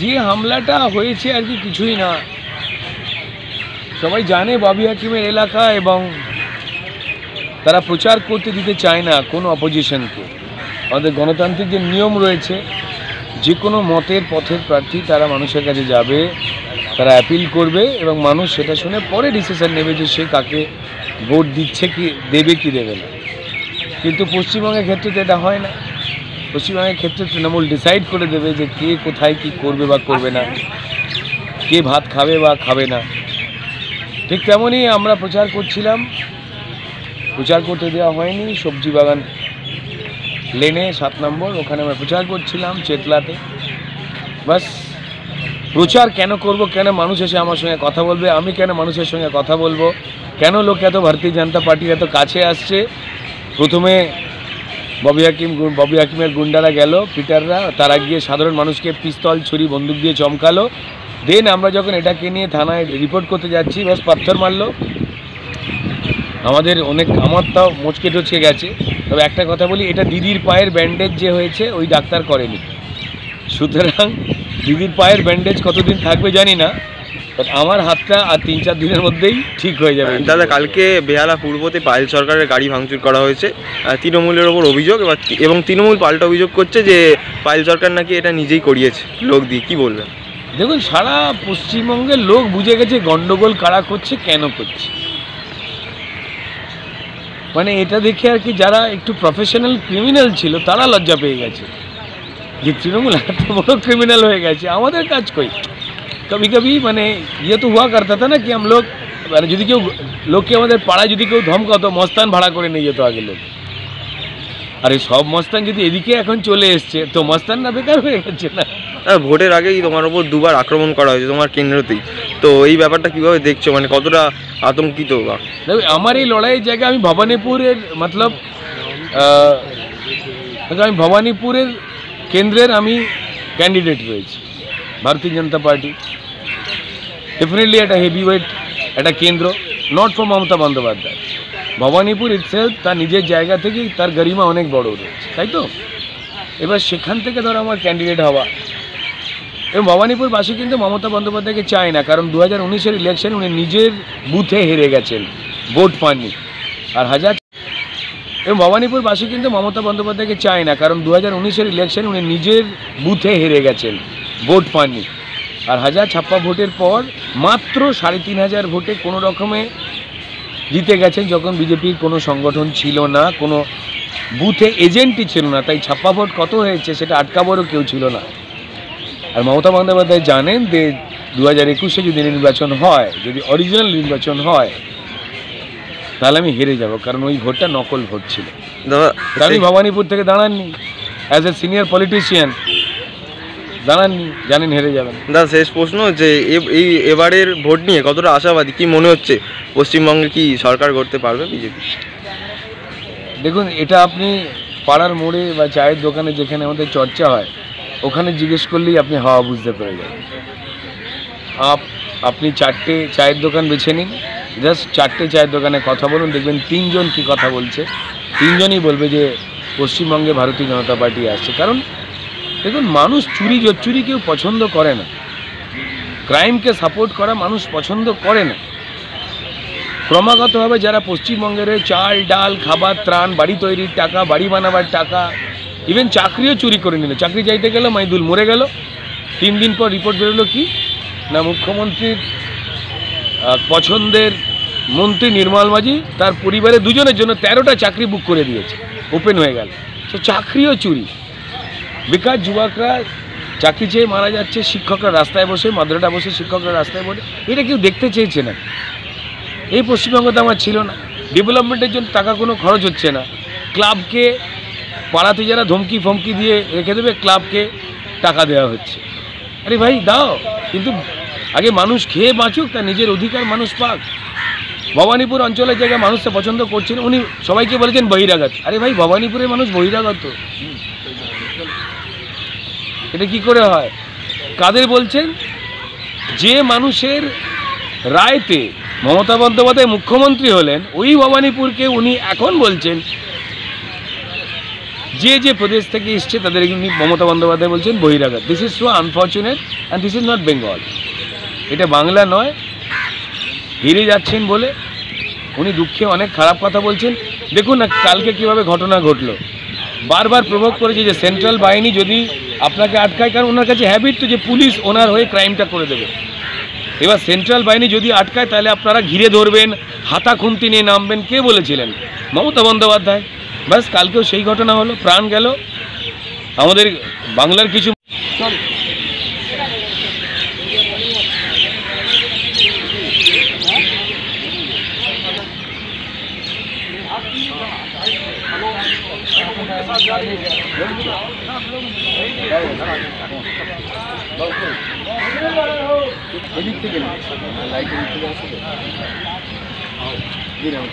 যে হামলাটা হয়েছে আর কি কিছুই না। সবাই জানে বাবি হাকিমের এলাকা এবং তারা প্রচার করতে দিতে চায় না কোনো অপোজিশনকে আমাদের গণতান্ত্রিক যে নিয়ম রয়েছে, যে কোনো মতের পথের প্রার্থী তারা মানুষের কাছে যাবে, তারা অ্যাপিল করবে এবং মানুষ সেটা শুনে পরে ডিসিশন নেবে যে সে কাকে ভোট দিচ্ছে কি, দেবে কি দেবে না। কিন্তু পশ্চিমবঙ্গের ক্ষেত্রে তো এটা হয় না। পশ্চিমবঙ্গের ক্ষেত্রে তৃণমূল ডিসাইড করে দেবে যে কে কোথায় কি করবে বা করবে না। কে ভাত খাবে বা খাবে না। ঠিক তেমনই আমরা প্রচার করছিলাম। প্রচার করতে দেওয়া হয়নি। সবজি বাগান লেনে সাত নম্বর ওখানে আমরা প্রচার করছিলাম চেতলাতে। বাস প্রচার কেন করব কেন মানুষ এসে আমার সঙ্গে কথা বলবে আমি কেন মানুষের সঙ্গে কথা বলব কেন লোক এত ভারতীয় জনতা পার্টির এত কাছে আসছে? প্রথমে ববি হাকিম ববি হাকিমের গুন্ডারা গেল, পিটাররা। তারা গিয়ে সাধারণ মানুষকে পিস্তল, ছুরি, বন্দুক দিয়ে চমকালো। দেন আমরা যখন এটাকে নিয়ে থানায় রিপোর্ট করতে যাচ্ছি বাস পাথর মারলো। আমাদের অনেক, আমার তাও মুচকে টচকে গেছে। তবে একটা কথা বলি, এটা দিদির পায়ের ব্যান্ডেজ যে হয়েছে, ওই ডাক্তার করেনি। সুতরাং দিদির পায়ের ব্যান্ডেজ কতদিন থাকবে জানি না। আমার হাতটা আর তিন চার দিনের মধ্যেই ঠিক হয়ে যাবে। দাদা কালকে বেহালা পূর্বতে পায়েল সরকারের গাড়ি ভাঙচুর করা হয়েছে। তৃণমূলের ওপর অভিযোগ এবার এবং তৃণমূল পাল্টা অভিযোগ করছে যে পায়েল সরকার নাকি এটা নিজেই করিয়েছে লোক দিয়ে। কি বলবেন? দেখুন সারা পশ্চিমবঙ্গের লোক বুঝে গেছে গন্ডগোল কারা করছে কেন করছে। মানে এটা দেখে আর কি যারা একটু প্রফেশনাল ক্রিমিনাল ছিল তারা লজ্জা পেয়ে গেছে। যে তৃণমূল এত বড় ক্রিমিনাল হয়ে গেছে আমাদের কাজ কই? কবি কবি মানে ইয়ে তো হুয়া করতা था ना कि हम लोग মানে যদি কেউ লোককে আমাদের পাড়ায় যদি কেউ ধমকাতো মস্তান ভাড়া করে নিয়ে যেত আগে লোক আরে সব মস্তান যদি এদিকে এখন চলে এসছে তো মস্তানরা বেকার হয়ে গেছে না আর ভোটের আগেই তোমার ওপর দুবার আক্রমণ করা হয়েছে তোমার কেন্দ্রতেই তো এই ব্যাপারটা কিভাবে দেখছো মানে কতটা আতঙ্কিত বা দেখো আমার এই লড়াইয়ের জায়গায় আমি ভবানীপুরের মতলব আহ, দেখো, আমি ভবানীপুরের কেন্দ্রের আমি ক্যান্ডিডেট রয়েছি ভারতীয় জনতা পার্টি ডেফিনেটলি একটা হেভি ওয়েট একটা কেন্দ্র not for Mamata Bandyopadhyay. Bhabanipur itself তার নিজের জায়গা থেকেই তার গরিমা অনেক বড় রয়েছে, তাই তো? এবার সেখান থেকে ধরো আমার ক্যান্ডিডেট হওয়া। এবং ভবানীপুরবাসী কিন্তু মমতা বন্দ্যোপাধ্যায়কে চায় না, কারণ দু হাজার উনিশের ইলেকশন উনি নিজের বুথে হেরে গেছেন ভোট পাননি। আর হাজার এবং ভবানীপুরবাসী কিন্তু মমতা বন্দ্যোপাধ্যায়কে চায় না, কারণ দু হাজার উনিশের ইলেকশন উনি নিজের বুথে হেরে গেছেন ভোট পাননি। আর হাজার ছাপ্পা ভোটের পর মাত্র সাড়ে তিন হাজার ভোটে কোনো রকমে জিতে গেছেন যখন বিজেপির কোনো সংগঠন ছিল না কোনো বুথে এজেন্টই ছিল না। তাই ছাপ্পা ভোট কত হয়েছে সেটা আটকাবারও কেউ ছিল না। আর মমতা বন্দ্যোপাধ্যায় জানেন যে দু হাজার একুশে যদি নির্বাচন হয় যদি অরিজিনাল নির্বাচন হয় তাহলে আমি হেরে যাব কারণ ওই ভোটটা নকল ভোট ছিল। দাদা আমি ভবানীপুর থেকে দাঁড়াননি। অ্যাজ এ সিনিয়র পলিটিশিয়ান দাঁড়াননি জানেন হেরে যাবেন। দাদা শেষ প্রশ্ন যে এই এবারের ভোট নিয়ে কতটা আশাবাদী? কি মনে হচ্ছে? পশ্চিমবঙ্গে কি সরকার করতে পারবে বিজেপি? দেখুন এটা আপনি পাড়ার মোড়ে বা চায়ের দোকানে যেখানে আমাদের চর্চা হয় ওখানে জিজ্ঞেস করলেই আপনি হাওয়া বুঝতে পেরে যাবেন। আপ আপনি চারটে চায়ের দোকান বেছে নিন জাস্ট চারটে চায়ের দোকানে কথা বলুন দেখবেন তিনজন কি কথা বলছে। তিনজনই বলবে যে পশ্চিমবঙ্গে ভারতীয় জনতা পার্টি আসছে। কারণ দেখুন, মানুষ চুরি চুরি কেউ পছন্দ করে না। ক্রাইমকে সাপোর্ট করা মানুষ পছন্দ করে না। ক্রমাগতভাবে যারা পশ্চিমবঙ্গের চাল, ডাল, খাবার, ত্রাণ, বাড়ি তৈরির টাকা, বাড়ি বানাবার টাকা ইভেন চাকরিও চুরি করে নিল। চাকরি চাইতে গেল, মাইদুল মরে গেল। তিন দিন পর রিপোর্ট বেরোলো কি? না, মুখ্যমন্ত্রীর পছন্দের মন্ত্রী নির্মল মাঝি তার পরিবারের দুজনের জন্য তেরোটা চাকরি বুক করে দিয়েছে। ওপেন হয়ে গেল। তো চাকরিও চুরি। বেকার যুবকরা চাকরি চেয়ে মারা যাচ্ছে, শিক্ষকরা রাস্তায় বসে, মাদ্রাটা বসে, শিক্ষকরা রাস্তায় বসে, এটা কেউ দেখতে চেয়েছে না। এই পশ্চিমবঙ্গ তো আমার ছিল না। ডেভেলপমেন্টের জন্য টাকা কোনো খরচ হচ্ছে না। ক্লাবকে পাড়াতে যারা ধমকি ফমকি দিয়ে রেখে দেবে, ক্লাবকে টাকা দেওয়া হচ্ছে। আরে ভাই, দাও। কিন্তু আগে মানুষ খেয়ে বাঁচুক তার নিজের অধিকার মানুষ পাক। ভবানীপুর অঞ্চলের জায়গায় মানুষটা পছন্দ করছেন উনি সবাইকে বলেছেন বহিরাগত। আরে ভাই, ভবানীপুরের মানুষ বহিরাগত। এটা কি করে হয়? কাদের বলছেন? যে মানুষের রায়তে মমতা বন্দ্যোপাধ্যায় মুখ্যমন্ত্রী হলেন, ওই ভবানীপুরকে উনি এখন বলছেন, যে যে প্রদেশ থেকে এসছে তাদের উনি মমতা বন্দ্যোপাধ্যায় বলছেন বহিরাগত। This is so unfortunate and this is not Bengal এটা বাংলা নয়। হেরে যাচ্ছেন বলে উনি দুঃখে অনেক খারাপ কথা বলছেন। দেখুন না, কালকে কীভাবে ঘটনা ঘটলো। বারবার প্রভোগ করেছে যে সেন্ট্রাল বাহিনী যদি আপনাকে আটকায়, কারণ ওনার কাছে হ্যাবিট তো যে পুলিশ ওনার হয়ে ক্রাইমটা করে দেবে। এবার সেন্ট্রাল বাহিনী যদি আটকায়, তাহলে আপনারা ঘিরে ধরবেন, হাতা খুন্তি নিয়ে নামবেন, কে বলেছিলেন? মমতা বন্দ্যোপাধ্যায়। ব্যাস, কালকেও সেই ঘটনা হলো, প্রাণ গেল। আমাদের বাংলার কিছু এদিক থেকে না লাইটের দিক থেকে আসবে দিলাম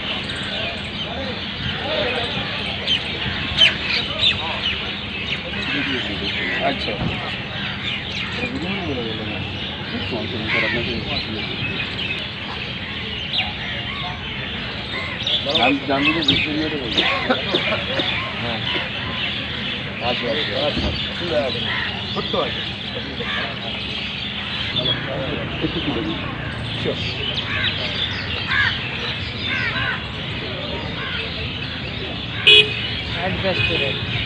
আচ্ছা। হ্যাঁ। আচ্ছা আচ্ছা আচ্ছা। ছোট্ট আছে একটু তুলে দিন Sure. Adjust to it.